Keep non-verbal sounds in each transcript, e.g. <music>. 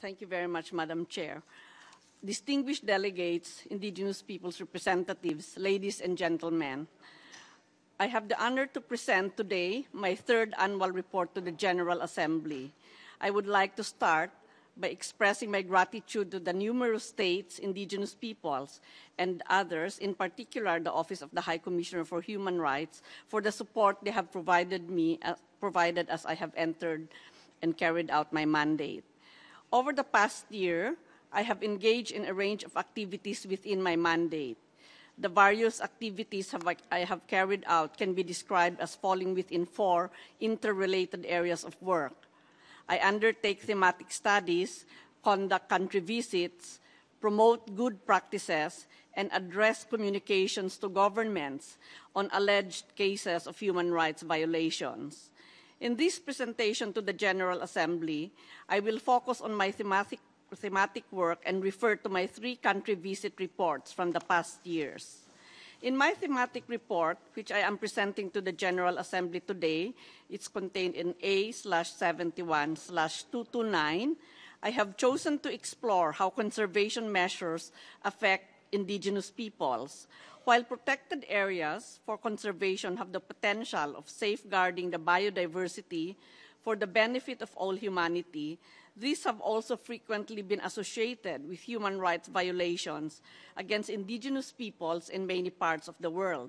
Thank you very much, Madam Chair. Distinguished delegates, indigenous peoples representatives, ladies and gentlemen, I have the honor to present today my third annual report to the General Assembly. I would like to start by expressing my gratitude to the numerous states, indigenous peoples, and others, in particular the Office of the High Commissioner for Human Rights, for the support they have provided me, uh, provided as I have entered and carried out my mandate. Over the past year, I have engaged in a range of activities within my mandate. The various activities have, I have carried out can be described as falling within four interrelated areas of work. I undertake thematic studies, conduct country visits, promote good practices, and address communications to governments on alleged cases of human rights violations. In this presentation to the General Assembly, I will focus on my thematic, thematic work and refer to my three country visit reports from the past years. In my thematic report, which I am presenting to the General Assembly today, it's contained in A slash 71 slash 229. I have chosen to explore how conservation measures affect indigenous peoples, while protected areas for conservation have the potential of safeguarding the biodiversity for the benefit of all humanity, these have also frequently been associated with human rights violations against indigenous peoples in many parts of the world.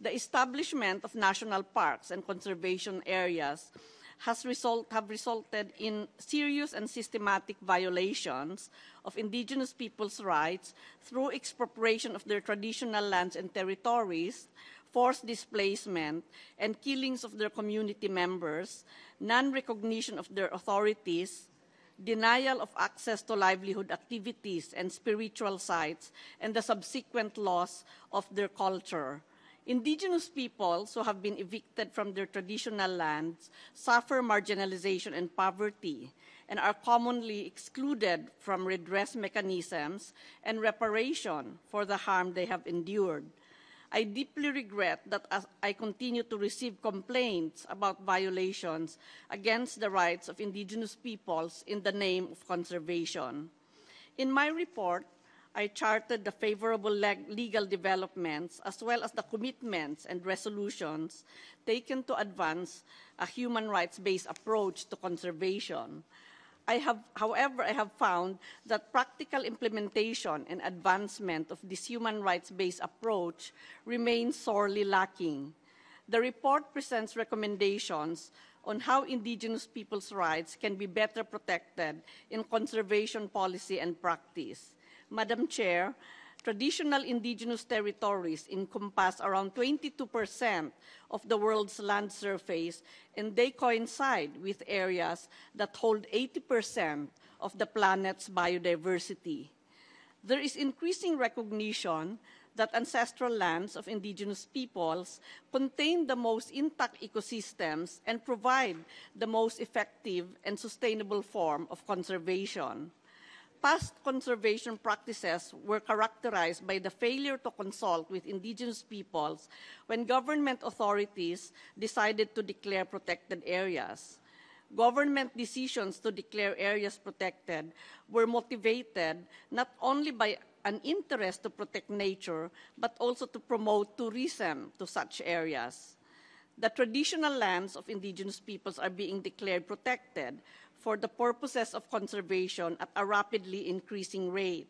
The establishment of national parks and conservation areas has result, have resulted in serious and systematic violations of indigenous peoples' rights through expropriation of their traditional lands and territories, forced displacement, and killings of their community members, non-recognition of their authorities, denial of access to livelihood activities and spiritual sites, and the subsequent loss of their culture, Indigenous peoples who have been evicted from their traditional lands suffer marginalization and poverty and are commonly excluded from redress mechanisms and reparation for the harm they have endured. I deeply regret that I continue to receive complaints about violations against the rights of indigenous peoples in the name of conservation. In my report, I charted the favorable legal developments as well as the commitments and resolutions taken to advance a human rights-based approach to conservation. I have, however, I have found that practical implementation and advancement of this human rights-based approach remains sorely lacking. The report presents recommendations on how indigenous people's rights can be better protected in conservation policy and practice. Madam Chair, traditional indigenous territories encompass around 22% of the world's land surface, and they coincide with areas that hold 80% of the planet's biodiversity. There is increasing recognition that ancestral lands of indigenous peoples contain the most intact ecosystems and provide the most effective and sustainable form of conservation past conservation practices were characterized by the failure to consult with indigenous peoples when government authorities decided to declare protected areas. Government decisions to declare areas protected were motivated not only by an interest to protect nature, but also to promote tourism to such areas. The traditional lands of indigenous peoples are being declared protected, for the purposes of conservation at a rapidly increasing rate.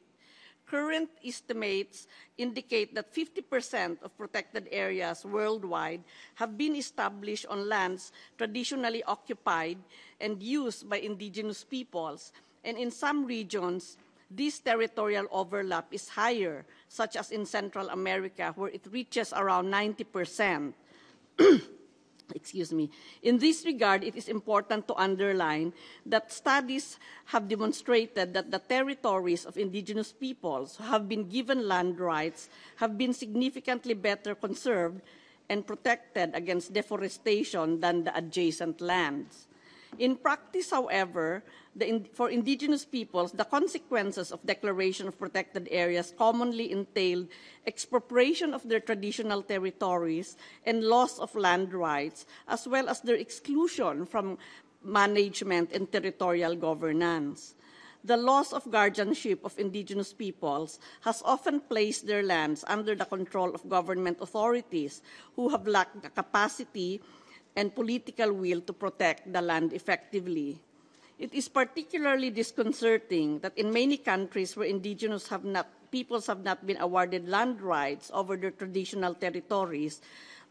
Current estimates indicate that 50% of protected areas worldwide have been established on lands traditionally occupied and used by indigenous peoples, and in some regions, this territorial overlap is higher, such as in Central America, where it reaches around 90%. <clears throat> excuse me. In this regard, it is important to underline that studies have demonstrated that the territories of indigenous peoples who have been given land rights have been significantly better conserved and protected against deforestation than the adjacent lands. In practice, however, in, for indigenous peoples, the consequences of declaration of protected areas commonly entailed expropriation of their traditional territories and loss of land rights, as well as their exclusion from management and territorial governance. the loss of guardianship of indigenous peoples has often placed their lands under the control of government authorities who have lacked the capacity and political will to protect the land effectively. It is particularly disconcerting that in many countries where indigenous have not, peoples have not been awarded land rights over their traditional territories,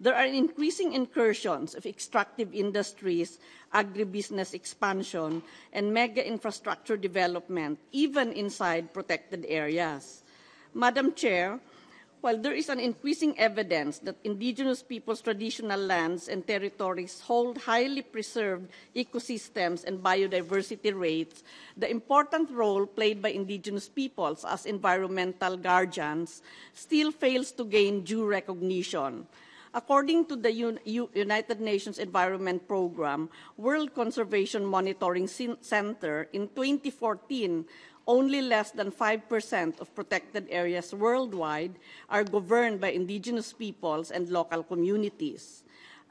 there are increasing incursions of extractive industries, agribusiness expansion, and mega infrastructure development, even inside protected areas. Madam Chair, while there is an increasing evidence that indigenous peoples' traditional lands and territories hold highly preserved ecosystems and biodiversity rates, the important role played by indigenous peoples as environmental guardians still fails to gain due recognition. According to the United Nations Environment Program, World Conservation Monitoring Center, in 2014, only less than 5% of protected areas worldwide are governed by indigenous peoples and local communities.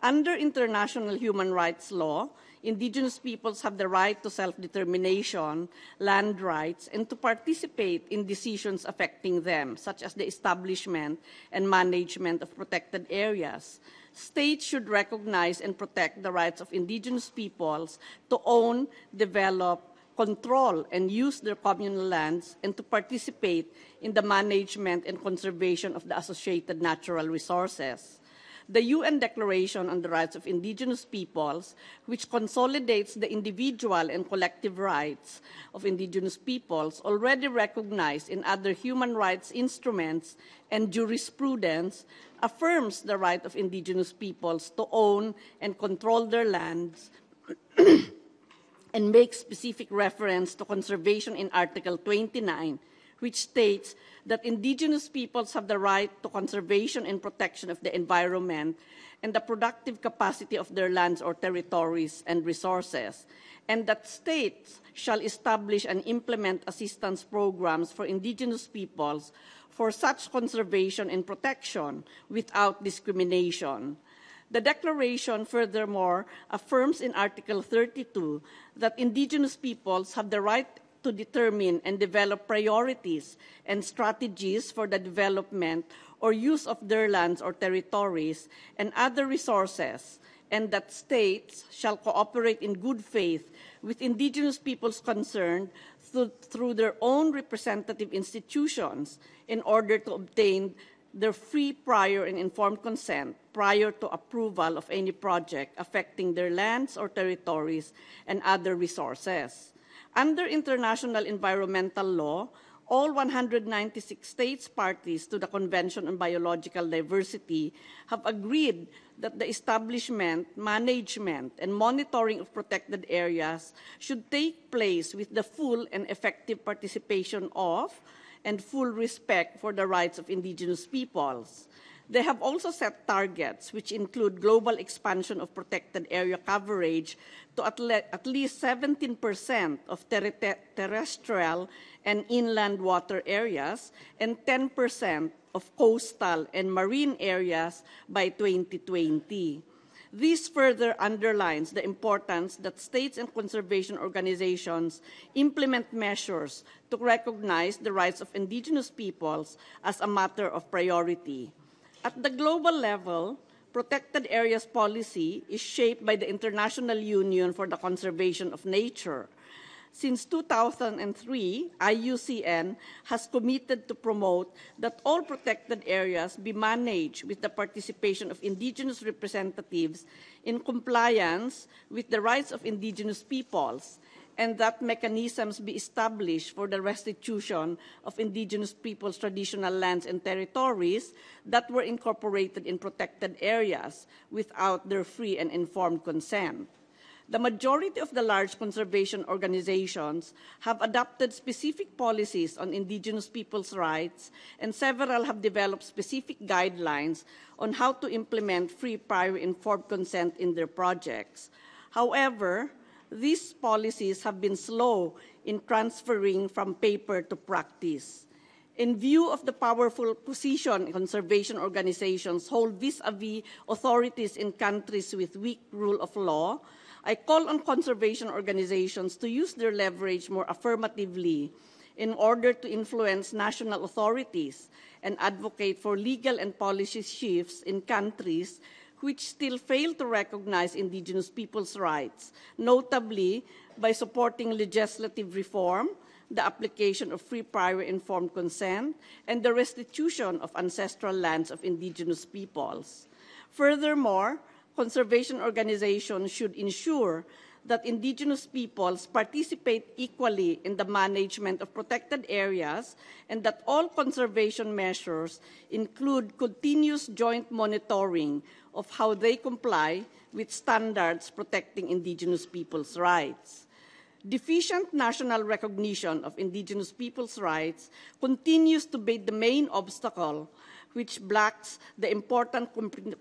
Under international human rights law, indigenous peoples have the right to self-determination, land rights, and to participate in decisions affecting them, such as the establishment and management of protected areas. States should recognize and protect the rights of indigenous peoples to own, develop, control and use their communal lands, and to participate in the management and conservation of the associated natural resources. The UN Declaration on the Rights of Indigenous Peoples, which consolidates the individual and collective rights of indigenous peoples already recognized in other human rights instruments and jurisprudence, affirms the right of indigenous peoples to own and control their lands <clears throat> and makes specific reference to conservation in Article 29, which states that indigenous peoples have the right to conservation and protection of the environment and the productive capacity of their lands or territories and resources, and that states shall establish and implement assistance programs for indigenous peoples for such conservation and protection without discrimination. The Declaration, furthermore, affirms in Article 32 that indigenous peoples have the right to determine and develop priorities and strategies for the development or use of their lands or territories and other resources, and that states shall cooperate in good faith with indigenous peoples concerned through, through their own representative institutions in order to obtain their free, prior, and informed consent prior to approval of any project affecting their lands or territories and other resources. Under international environmental law, all 196 states parties to the Convention on Biological Diversity have agreed that the establishment, management, and monitoring of protected areas should take place with the full and effective participation of and full respect for the rights of indigenous peoples. They have also set targets, which include global expansion of protected area coverage to at, le at least 17% of ter terrestrial and inland water areas and 10% of coastal and marine areas by 2020. This further underlines the importance that states and conservation organizations implement measures to recognize the rights of indigenous peoples as a matter of priority. At the global level, protected areas policy is shaped by the International Union for the Conservation of Nature, since 2003, IUCN has committed to promote that all protected areas be managed with the participation of indigenous representatives in compliance with the rights of indigenous peoples and that mechanisms be established for the restitution of indigenous peoples' traditional lands and territories that were incorporated in protected areas without their free and informed consent. The majority of the large conservation organizations have adopted specific policies on indigenous people's rights, and several have developed specific guidelines on how to implement free, prior, informed consent in their projects. However, these policies have been slow in transferring from paper to practice. In view of the powerful position conservation organizations hold vis-a-vis -vis authorities in countries with weak rule of law, I call on conservation organizations to use their leverage more affirmatively in order to influence national authorities and advocate for legal and policy shifts in countries which still fail to recognize indigenous peoples' rights, notably by supporting legislative reform, the application of free prior informed consent, and the restitution of ancestral lands of indigenous peoples. Furthermore, conservation organizations should ensure that indigenous peoples participate equally in the management of protected areas and that all conservation measures include continuous joint monitoring of how they comply with standards protecting indigenous peoples' rights. Deficient national recognition of indigenous peoples' rights continues to be the main obstacle which blocks the important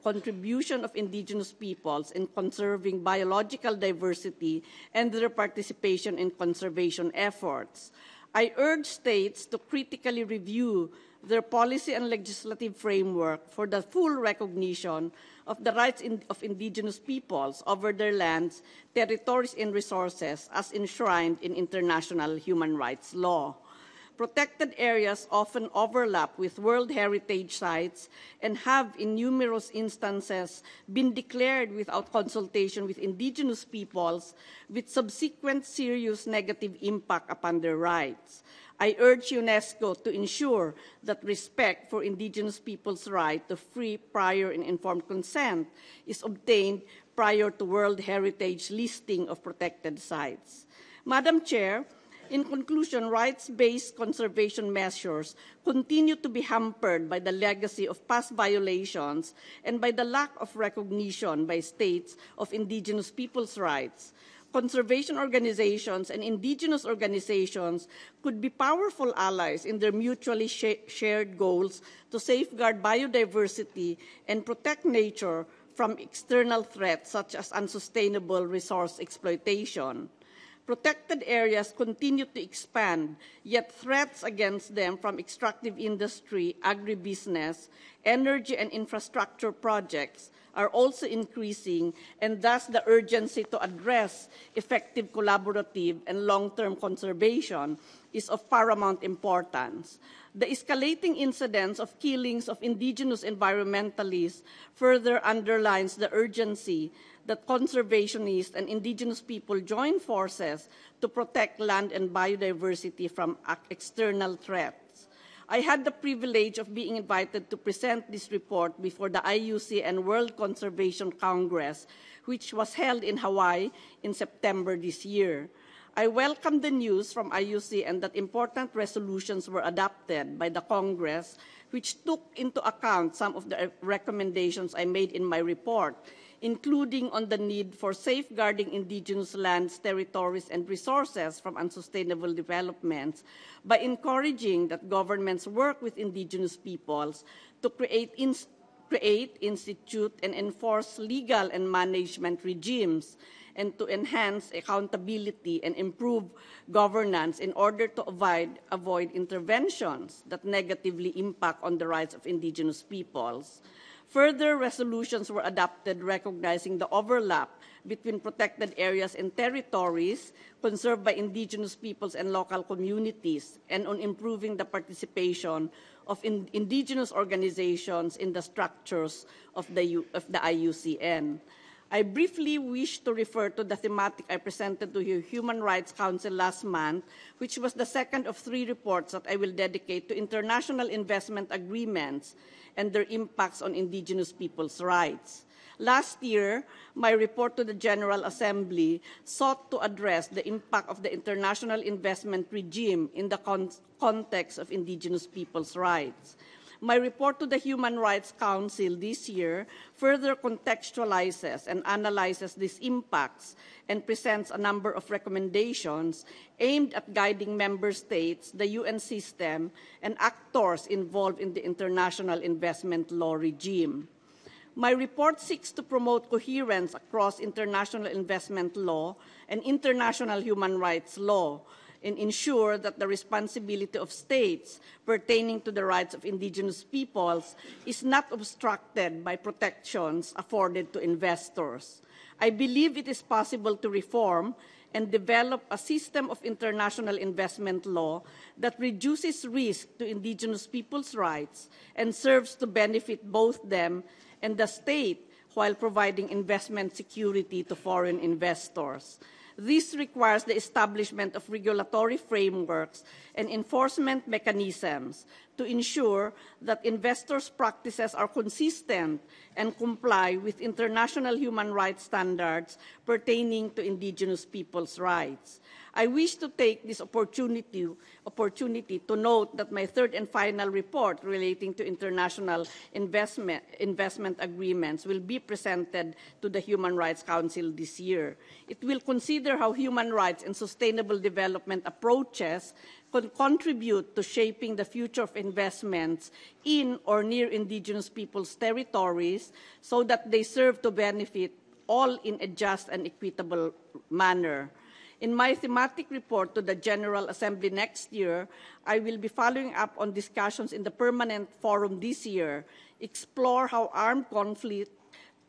contribution of indigenous peoples in conserving biological diversity and their participation in conservation efforts. I urge states to critically review their policy and legislative framework for the full recognition of the rights in, of indigenous peoples over their lands, territories, and resources as enshrined in international human rights law. Protected areas often overlap with World Heritage Sites and have, in numerous instances, been declared without consultation with indigenous peoples, with subsequent serious negative impact upon their rights. I urge UNESCO to ensure that respect for indigenous peoples' right to free, prior, and informed consent is obtained prior to World Heritage listing of protected sites. Madam Chair, in conclusion, rights-based conservation measures continue to be hampered by the legacy of past violations and by the lack of recognition by states of indigenous peoples' rights. Conservation organizations and indigenous organizations could be powerful allies in their mutually sh shared goals to safeguard biodiversity and protect nature from external threats such as unsustainable resource exploitation. Protected areas continue to expand, yet threats against them from extractive industry, agribusiness, energy and infrastructure projects are also increasing, and thus the urgency to address effective collaborative and long-term conservation is of paramount importance. The escalating incidence of killings of indigenous environmentalists further underlines the urgency that conservationists and indigenous people join forces to protect land and biodiversity from external threats. I had the privilege of being invited to present this report before the IUCN World Conservation Congress, which was held in Hawaii in September this year. I welcome the news from IUCN that important resolutions were adopted by the Congress, which took into account some of the recommendations I made in my report, including on the need for safeguarding indigenous lands, territories, and resources from unsustainable developments by encouraging that governments work with indigenous peoples to create, create institute, and enforce legal and management regimes and to enhance accountability and improve governance in order to avoid, avoid interventions that negatively impact on the rights of indigenous peoples. Further resolutions were adopted recognizing the overlap between protected areas and territories conserved by indigenous peoples and local communities and on improving the participation of in indigenous organizations in the structures of the, U of the IUCN. I briefly wish to refer to the thematic I presented to the Human Rights Council last month, which was the second of three reports that I will dedicate to international investment agreements and their impacts on indigenous people's rights. Last year, my report to the General Assembly sought to address the impact of the international investment regime in the con context of indigenous people's rights. My report to the Human Rights Council this year further contextualizes and analyzes these impacts and presents a number of recommendations aimed at guiding member states, the UN system, and actors involved in the international investment law regime. My report seeks to promote coherence across international investment law and international human rights law and ensure that the responsibility of states pertaining to the rights of indigenous peoples is not obstructed by protections afforded to investors. I believe it is possible to reform and develop a system of international investment law that reduces risk to indigenous people's rights and serves to benefit both them and the state while providing investment security to foreign investors. This requires the establishment of regulatory frameworks and enforcement mechanisms to ensure that investors' practices are consistent and comply with international human rights standards pertaining to indigenous peoples' rights. I wish to take this opportunity, opportunity to note that my third and final report relating to international investment, investment agreements will be presented to the Human Rights Council this year. It will consider how human rights and sustainable development approaches can contribute to shaping the future of investments in or near indigenous peoples' territories so that they serve to benefit all in a just and equitable manner. In my thematic report to the General Assembly next year, I will be following up on discussions in the Permanent Forum this year, explore how armed conflict,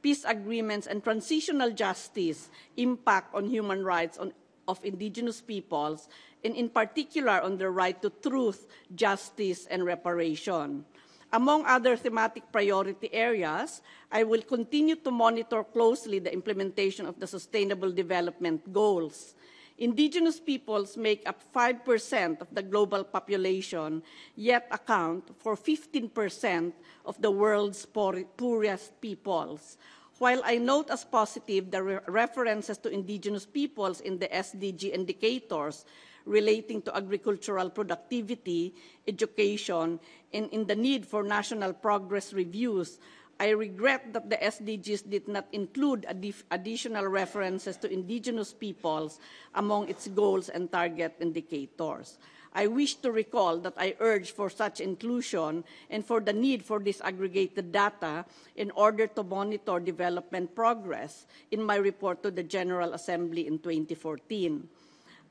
peace agreements, and transitional justice impact on human rights on, of indigenous peoples, and in particular on their right to truth, justice, and reparation. Among other thematic priority areas, I will continue to monitor closely the implementation of the Sustainable Development Goals. Indigenous peoples make up 5% of the global population, yet account for 15% of the world's poorest peoples. While I note as positive the re references to indigenous peoples in the SDG indicators relating to agricultural productivity, education, and in the need for national progress reviews, I regret that the SDGs did not include additional references to indigenous peoples among its goals and target indicators. I wish to recall that I urged for such inclusion and for the need for disaggregated data in order to monitor development progress in my report to the General Assembly in 2014.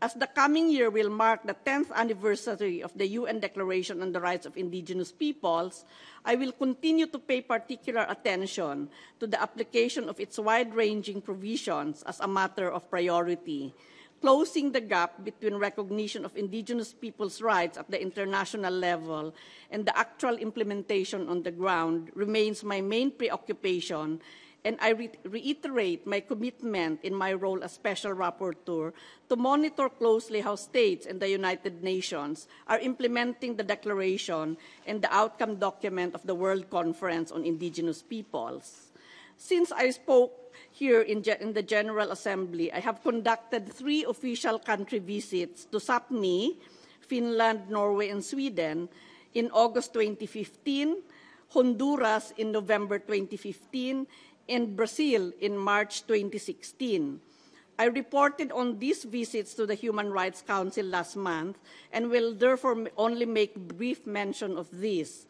As the coming year will mark the 10th anniversary of the UN Declaration on the Rights of Indigenous Peoples, I will continue to pay particular attention to the application of its wide-ranging provisions as a matter of priority. Closing the gap between recognition of indigenous peoples' rights at the international level and the actual implementation on the ground remains my main preoccupation and I re reiterate my commitment in my role as Special Rapporteur to monitor closely how states and the United Nations are implementing the declaration and the outcome document of the World Conference on Indigenous Peoples. Since I spoke here in, in, the General Assembly, I have conducted three official country visits to Sapmi, Finland, Norway, and Sweden in August 2015, Honduras in November 2015, and Brazil in March 2016. I reported on these visits to the Human Rights Council last month and will therefore only make brief mention of these.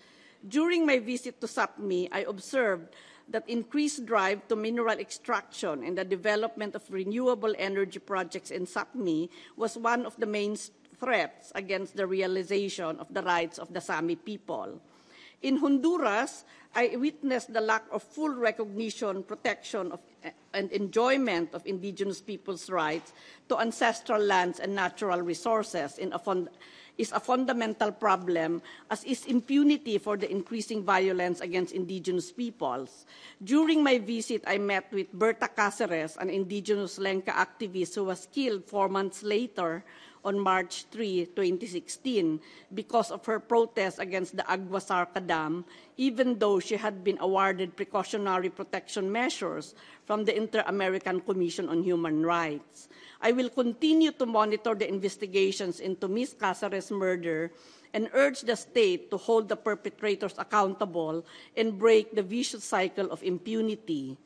During my visit to SAPMI, I observed that increased drive to mineral extraction and the development of renewable energy projects in SAPMI was one of the main threats against the realization of the rights of the Sami people. In Honduras, I witnessed the lack of full recognition, protection of, and enjoyment of indigenous people's rights to ancestral lands and natural resources a is a fundamental problem, as is impunity for the increasing violence against indigenous peoples. During my visit, I met with Berta Cáceres, an indigenous Lenca activist who was killed four months later on March 3, 2016, because of her protest against the Agua Zarca Dam, even though she had been awarded precautionary protection measures from the Inter-American Commission on Human Rights. I will continue to monitor the investigations into Ms. Cáceres' murder and urge the state to hold the perpetrators accountable and break the vicious cycle of impunity.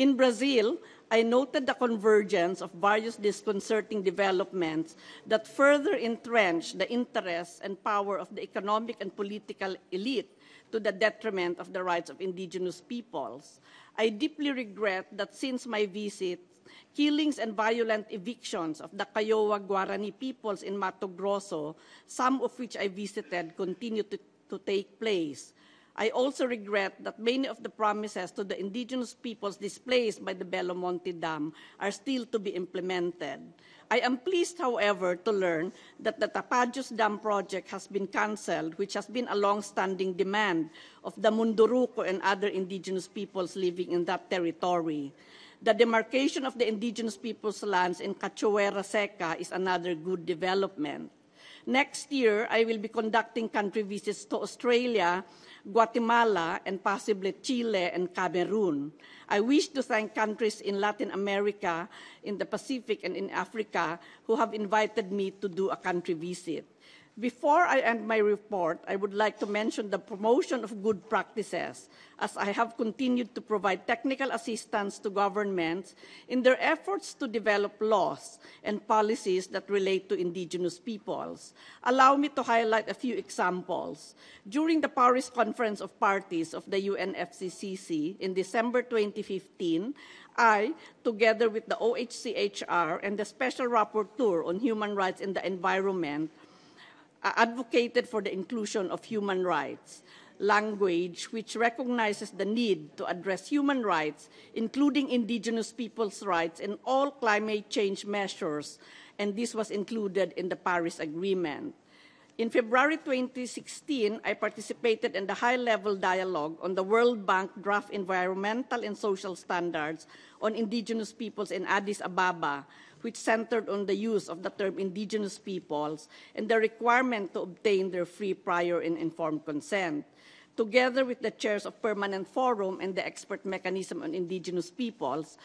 In Brazil, I noted the convergence of various disconcerting developments that further entrench the interests and power of the economic and political elite to the detriment of the rights of indigenous peoples. I deeply regret that since my visit, killings and violent evictions of the Kaiowá Guarani peoples in Mato Grosso, some of which I visited, continue to, to take place. I also regret that many of the promises to the indigenous peoples displaced by the Belo Monte Dam are still to be implemented. I am pleased, however, to learn that the Tapajos Dam project has been cancelled, which has been a long-standing demand of the Munduruku and other indigenous peoples living in that territory. The demarcation of the indigenous peoples' lands in Cachoeira Seca is another good development. Next year, I will be conducting country visits to Australia Guatemala, and possibly Chile and Cameroon. I wish to thank countries in Latin America, in the Pacific, and in Africa who have invited me to do a country visit. Before I end my report, I would like to mention the promotion of good practices, as I have continued to provide technical assistance to governments in their efforts to develop laws and policies that relate to indigenous peoples. Allow me to highlight a few examples. During the Paris Conference of Parties of the UNFCCC in December 2015, I, together with the OHCHR and the Special Rapporteur on Human Rights in the Environment, Uh, advocated for the inclusion of human rights language which recognizes the need to address human rights, including indigenous peoples' rights in all climate change measures, and this was included in the Paris Agreement. In February 2016, I participated in the high-level dialogue on the World Bank draft environmental and social standards on indigenous peoples in Addis Ababa, which centered on the use of the term indigenous peoples and the requirement to obtain their free, prior, and informed consent. Together with the chairs of Permanent Forum and the Expert Mechanism on Indigenous Peoples,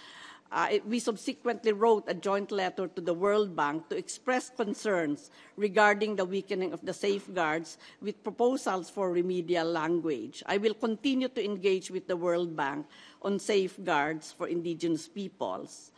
uh, it, we subsequently wrote a joint letter to the World Bank to express concerns regarding the weakening of the safeguards with proposals for remedial language. I will continue to engage with the World Bank on safeguards for indigenous peoples.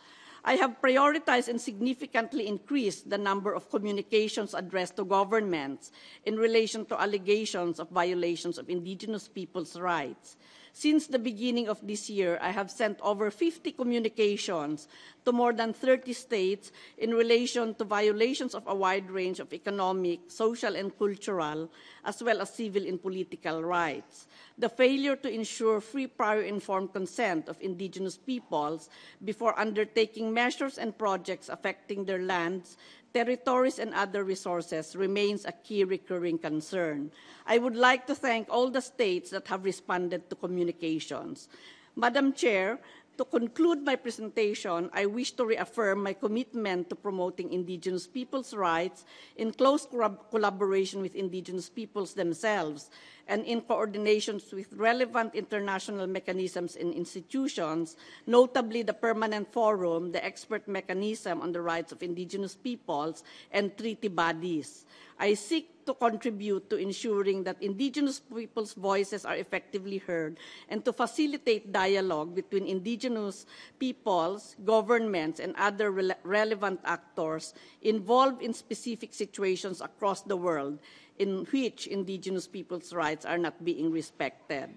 I have prioritized and significantly increased the number of communications addressed to governments in relation to allegations of violations of indigenous people's rights. Since the beginning of this year, I have sent over 50 communications to more than 30 states in relation to violations of a wide range of economic, social, and cultural, as well as civil and political rights. The failure to ensure free prior informed consent of indigenous peoples before undertaking measures and projects affecting their lands territories, and other resources remains a key recurring concern. I would like to thank all the states that have responded to communications. Madam Chair, to conclude my presentation, I wish to reaffirm my commitment to promoting Indigenous peoples' rights in close collaboration with Indigenous peoples themselves and in coordination with relevant international mechanisms and institutions, notably the Permanent Forum, the Expert Mechanism on the Rights of Indigenous Peoples, and treaty bodies. I seek to contribute to ensuring that indigenous people's voices are effectively heard and to facilitate dialogue between indigenous peoples, governments, and other re relevant actors involved in specific situations across the world in which indigenous people's rights are not being respected.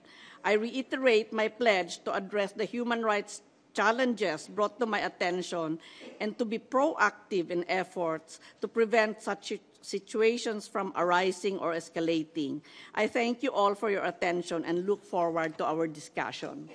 I reiterate my pledge to address the human rights challenges brought to my attention and to be proactive in efforts to prevent such situations from arising or escalating. I thank you all for your attention and look forward to our discussion.